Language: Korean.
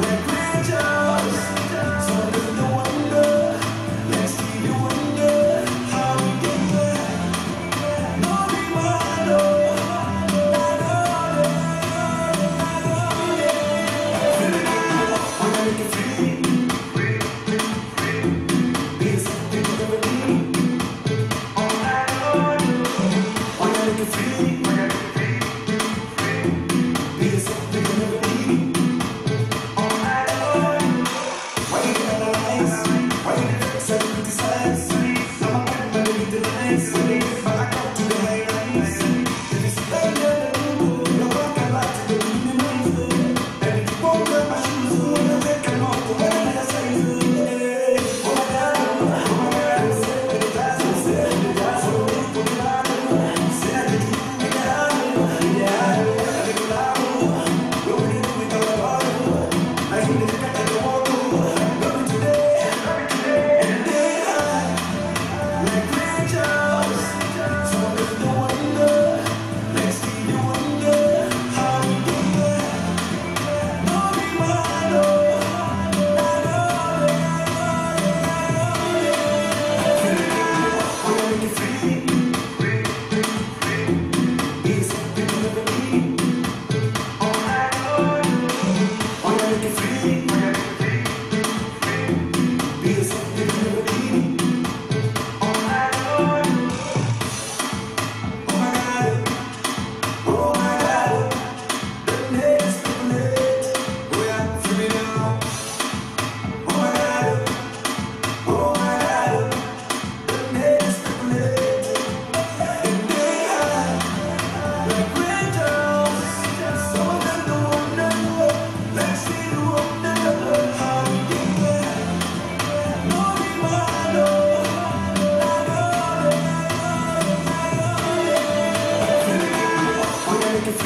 내